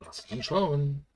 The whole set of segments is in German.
Lass dann schauen.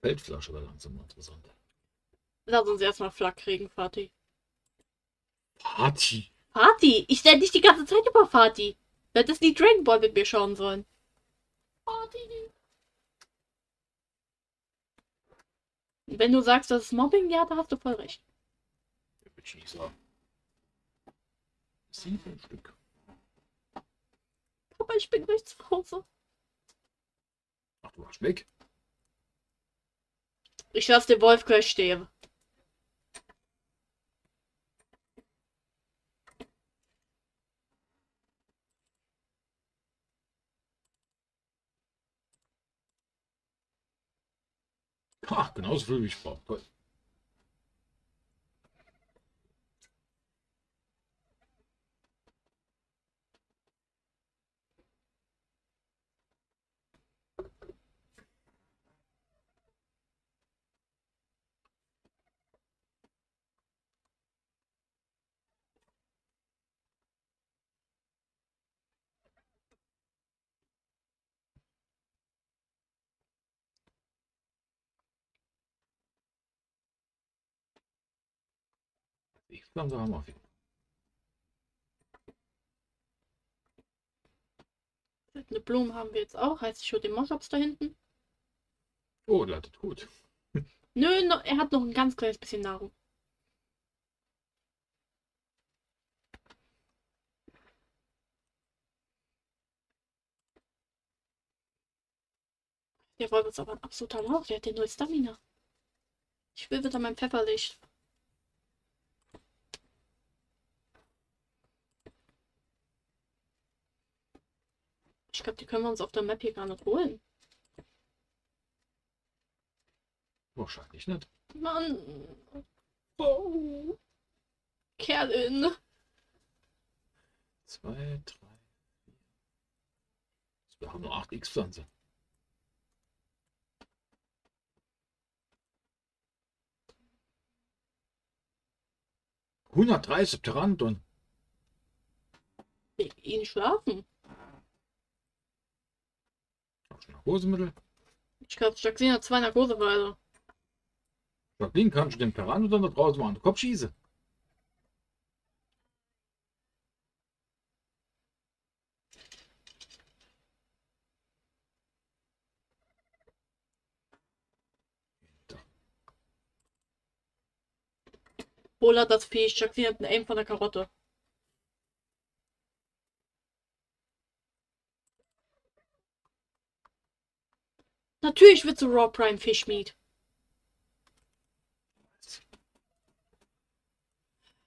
Feldflasche wäre langsam interessant. Lass uns erstmal Flak kriegen, Fatih. Party. Fatih! Ich stelle dich die ganze Zeit über Fatih. Du hättest die Dragon Ball mit mir schauen sollen. Fatih. Wenn du sagst, das ist Mobbing, ja, da hast du voll recht. Sagen. Sieben Stück. Papa, ich bin gleich zu Hause. Ach, du warst weg. Ich lasse den Wolf gleich stehen. Ha, genauso viel wie ich brauche. Glaube, haben wir viel. Eine Blume haben wir jetzt auch. Heißt, ich hole den Moschops da hinten. Oh, der hat gut. Nö, no, er hat noch ein ganz kleines bisschen Nahrung. Der Wolf ist aber ein absoluter Lauch. Der hat den null Stamina. Ich will wieder mein Pfefferlicht. Glaube, die können wir uns auf der Map hier gar nicht holen. Wahrscheinlich nicht. Mann. Oh. Kerlin. Zwei, drei, vier. Wir haben nur 8 X-Pflanze. Hundertdreißig Pteranodon. Ihn schlafen. Hast du Narkosemittel? Ich glaube, Jackson hat zwei Narkoseweise. Jacqueline, kannst du den Pteranodon da draußen mal an den Kopf schießen? Hol hat das Vieh. Jackson hat einen Aim von der Karotte. Natürlich wird so Raw Prime Fish Meat.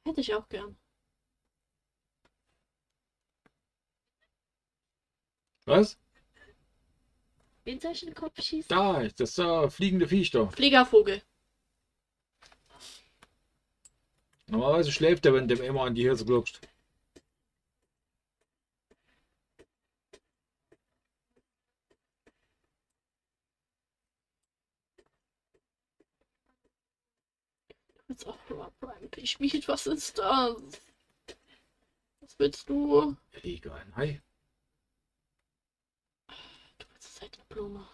Hätte ich auch gern. Was? Wen soll ich in den Kopf schießen? Da ist das äh, fliegende Viech da. Fliegervogel. Normalerweise schläft er, wenn du dem immer an die Hirse klopfst. Jetzt auch Prime Fish Meat. Was ist das? Was willst du? Fliege ein Hai. Du willst halt eine Blume.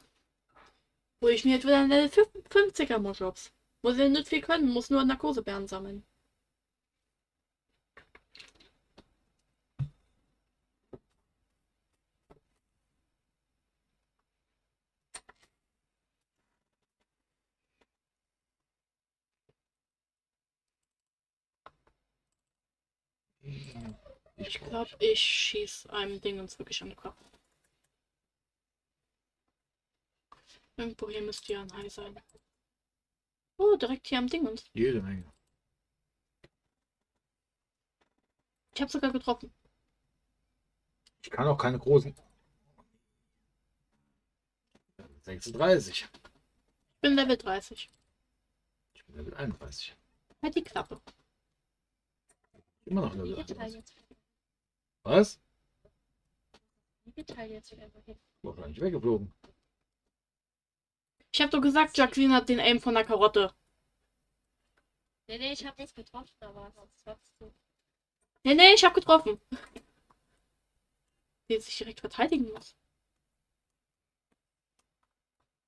Wo ich mir jetzt wieder eine 50er Moschops. Muss ja nicht viel können, muss nur Narkosebeeren sammeln. Ich glaube, ich schieß einem Ding uns wirklich an den Kopf. Irgendwo hier müsste ja ein Hai sein. Oh, direkt hier am Ding uns. Jede Menge. Ich habe sogar getroffen. Ich kann auch keine großen. 36. Ich bin Level 30. Ich bin Level 31. Halt die Klappe. Immer noch 31. jetzt. Was? Teil jetzt einfach hin? Wahrscheinlich weggeflogen. Ich hab doch gesagt, Jacqueline hat den Aim von der Karotte. Nee, nee, ich hab das getroffen, aber sonst hast du. Nee, nee, ich hab getroffen. Die sich direkt verteidigen muss.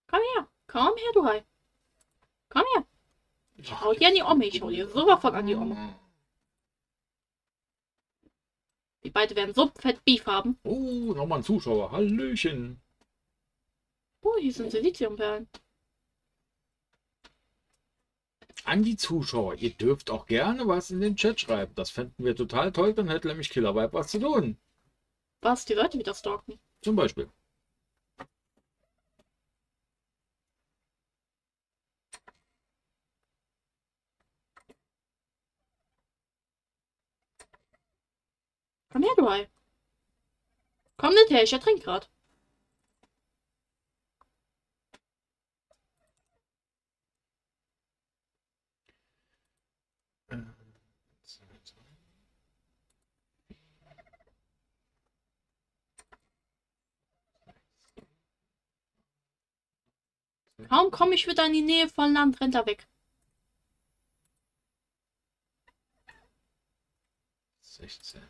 Komm her. Komm her, du Hai. Komm her. Ich hau dir an die Omme. Ich hau dir sowas von an die Omme. Die beide werden so fett Beef haben. Oh, nochmal ein Zuschauer. Hallöchen. Oh, hier sind Siliziumperlen. An die Zuschauer, ihr dürft auch gerne was in den Chat schreiben. Das fänden wir total toll, dann hätte nämlich Killervibe was zu tun. Was? Die Leute wieder stalken. Zum Beispiel. Hai. Komm nicht her, ich ertrink grad. Kaum komme ich wieder in die Nähe von Land, rennt er weg. 16.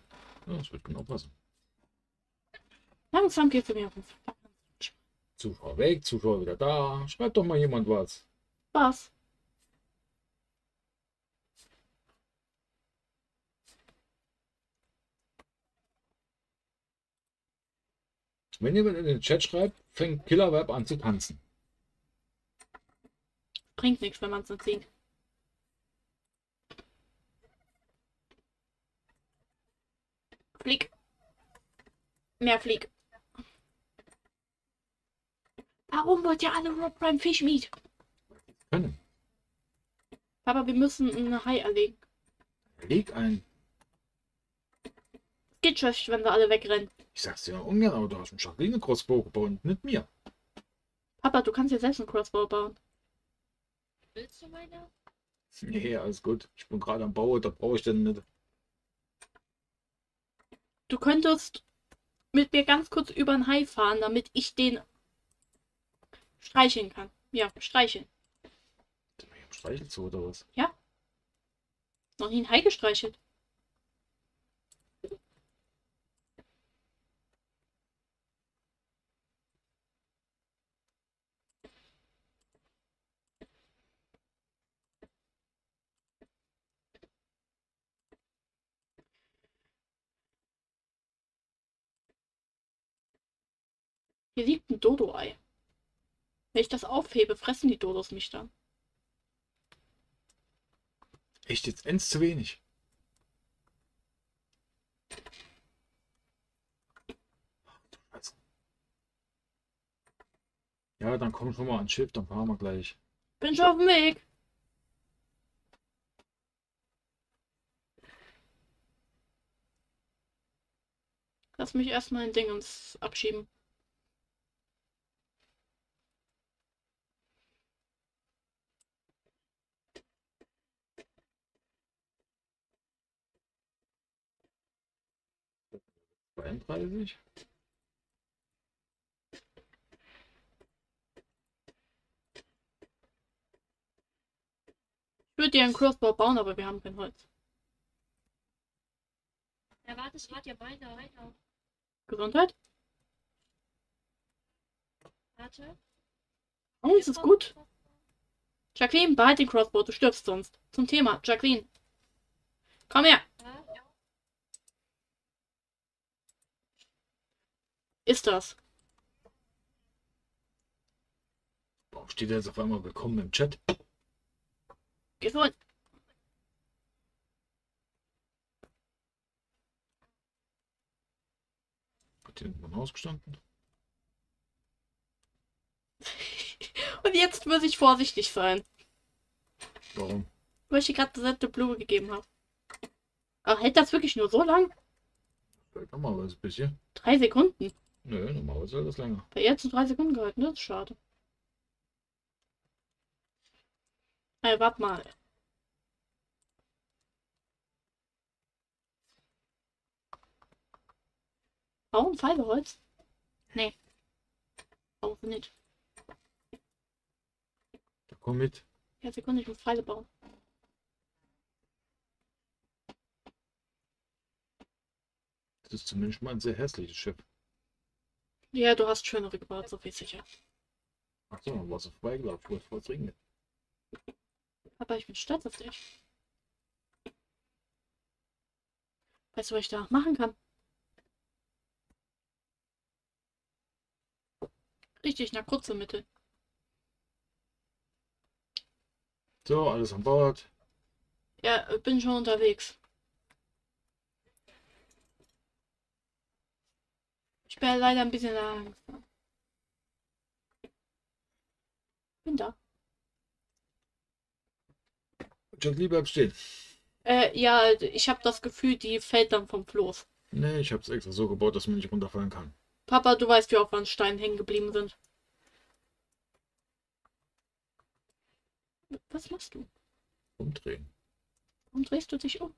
Ja, das wird genau passen. Langsam geht's mir auf den Sack. Zuschauer weg, Zuschauer wieder da. Schreibt doch mal jemand was. Was? Wenn jemand in den Chat schreibt, fängt Killervibe an zu tanzen. Bringt nichts, wenn man es nicht sieht. Flieg. Mehr Flieg. Warum wollt ihr alle Rob Prime Fish Meat? Können. Papa, wir müssen einen Hai erlegen. Leg ein. Geht schlecht, wenn sie alle wegrennen. Ich sag's dir ungern, aber du hast einen Jacqueline Crossbow gebaut, nicht mir. Papa, du kannst ja selbst einen Crossbow bauen. Willst du meine? Nee, alles gut. Ich bin gerade am Bau, da brauche ich denn nicht. Du könntest mit mir ganz kurz über den Hai fahren, damit ich den streicheln kann. Ja, streicheln. Im Streichelzoo oder was? Noch nie einen Hai gestreichelt. Hier liegt ein Dodo-Ei. Wenn ich das aufhebe, fressen die Dodos mich dann. Echt jetzt eins zu wenig. Ja, dann komm schon mal ans Schiff, dann fahren wir gleich. Bin schon auf dem Weg. Lass mich erstmal ein Dingens abschieben. Zweiunddreißig. Ich würde dir einen Crossbow bauen, aber wir haben kein Holz. Ja, warte, ich warte ja weiter, weiter. Gesundheit? Warte. Oh, es ist gut. Jacqueline, behalt den Crossbow, du stirbst sonst. Zum Thema, Jacqueline. Komm her. Ja, Ist das? Warum steht jetzt auf einmal willkommen im Chat? Gesund. Hat hier irgendwann ausgestanden? Und jetzt muss ich vorsichtig sein, Warum? weil ich dir gerade eine Blume gegeben habe. Ach, hält das wirklich nur so lang? Vielleicht normalerweise ein bisschen. Drei Sekunden. Nö, normalerweise hält das länger. Bei ihr hat es drei Sekunden gehalten, das ist schade. Ey, warte mal. Warum Pfeileholz? Brauchst du nicht. Da komm mit. Ja, Sekunde, ich muss Pfeile bauen. Das ist zumindest mal ein sehr hässliches Schiff. Ja, du hast schönere gebaut, so viel sicher. Ach so, dann warst du vorbeigelaufen, bevor es regnet. Aber ich bin stolz auf dich. Weißt du, was ich da machen kann? Richtig, na kurze Mittel. So, alles an Bord. Ja, bin schon unterwegs. Bin leider ein bisschen langsam. Bin da. Jet Lee, bleib stehen. Äh, ja, ich habe das Gefühl, die fällt dann vom Floß. Nee, ich hab's extra so gebaut, dass man nicht runterfallen kann. Papa, du weißt, wie oft an Steinen hängen geblieben sind. Was machst du? Umdrehen. Warum drehst du dich um?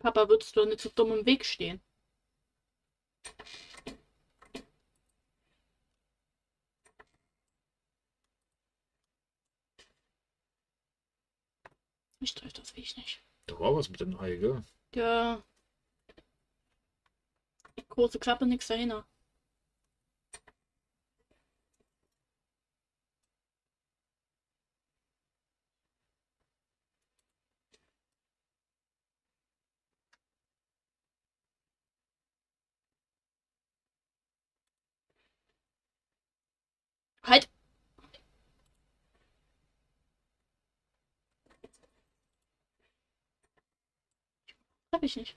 Papa, würdest du nicht so dumm im Weg stehen? Ich treffe das Weg nicht. Da war was mit dem Ei, gell? Ja. Große Klappe, nix dahinter. Halt! Hab ich nicht.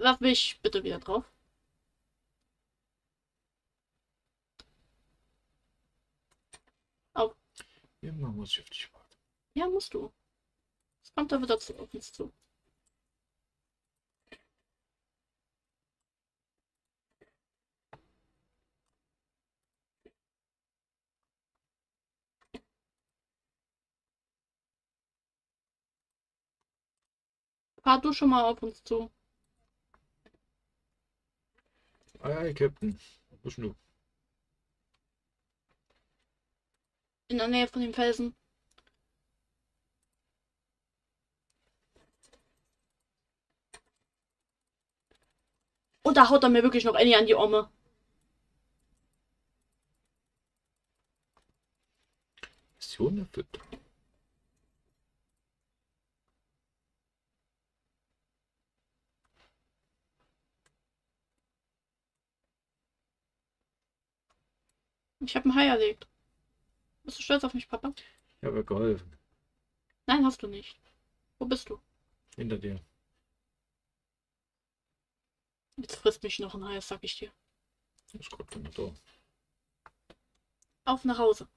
Lass mich bitte wieder drauf. Irgendwann muss ich auf dich warten. Ja, musst du. Es kommt da wieder zu auf uns zu. Fahr du schon mal auf uns zu. Ei, ei, Captain. Wo bist du? In der Nähe von den Felsen. Und da haut er mir wirklich noch Annie an die Arme. Mission erfüllt. Ich habe ein Hai erlegt. Bist du stolz auf mich, Papa? Ich habe geholfen. Nein, hast du nicht. Wo bist du? Hinter dir. Jetzt frisst mich noch ein Hai, das sag ich dir. Ist Gott von da. Auf nach Hause.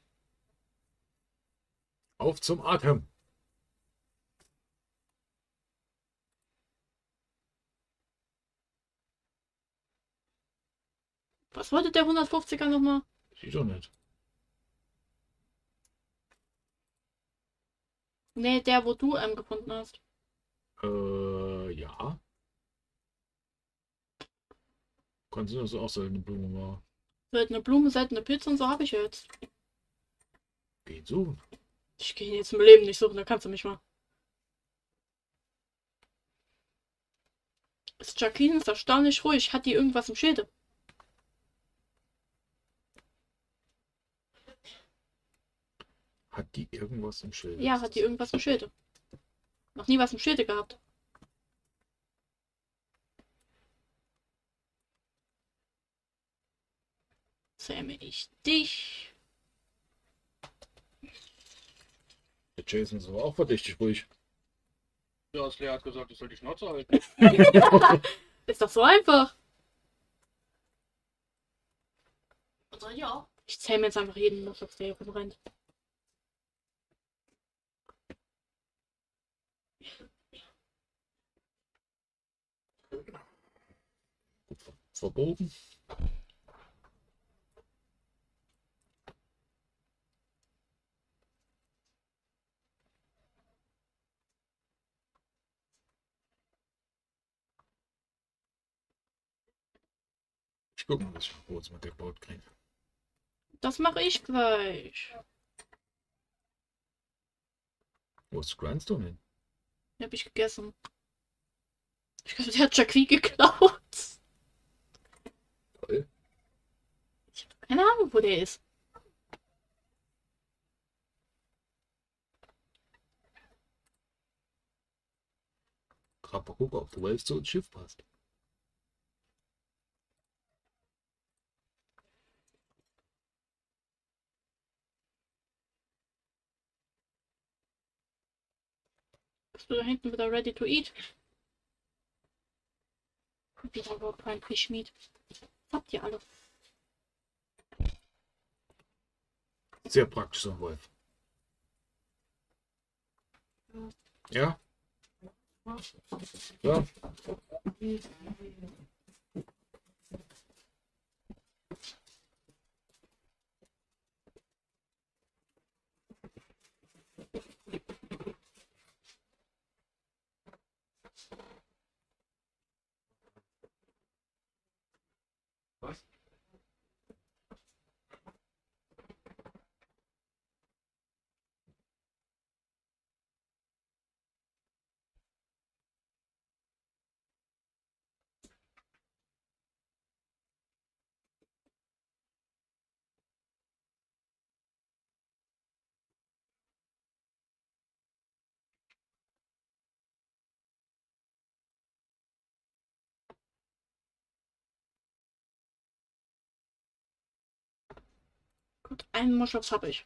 Auf zum Atem. Was wollte der 150er nochmal? Sieh doch nicht. Nee, der, wo du ähm, gefunden hast. Äh, ja. Kann sein, dass es auch seltene Blume war. Seltene Blume, seltene Pilze und so habe ich jetzt. Geht so. Ich gehe jetzt im Leben nicht suchen, da kannst du mich mal. Ist Jacqueline ist erstaunlich ruhig. Hat die irgendwas im Schilde? Hat die irgendwas im Schild? Ja, hat die irgendwas im Schild. Noch nie was im Schild gehabt. zähme ich dich. Der Jason ist aber auch verdächtig ruhig. Ja, das Lea hat gesagt, ich soll die Schnauze halten. ist doch so einfach. Und soll ich auch? Ich zähme jetzt einfach jeden, der auf der rennt. Verbogen. Ich gucke mal, was ich kurz mit der Boot kriege. Das mache ich gleich. Wo ist Grindstone hin? Den habe ich gegessen. Ich glaube, der hat Jackie geklaut. Toll. Ich habe keine Ahnung, wo der ist. Gerade mal gucken, ob der Wave so ins Schiff passt. Bist du da hinten wieder ready to eat? Wieder überhaupt kein Fischmeat. Was habt ihr alle? Sehr praktisch, so ein Wolf. Ja? Ja. Einen Moschops habe ich.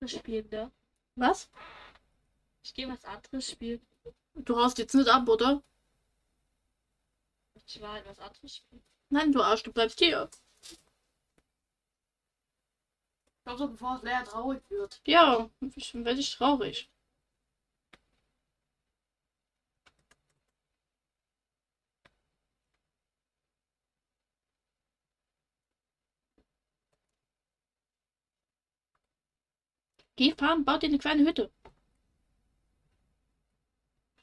anderes spielen, ne? Was? Ich gehe was anderes spielen. Du haust jetzt nicht ab, oder? Ich will halt was anderes spielen. Nein, du Arsch, du bleibst hier. Ich glaube, so bevor es leer traurig wird. Ja, ich werde ich traurig. Geh fahren, bau dir eine kleine Hütte.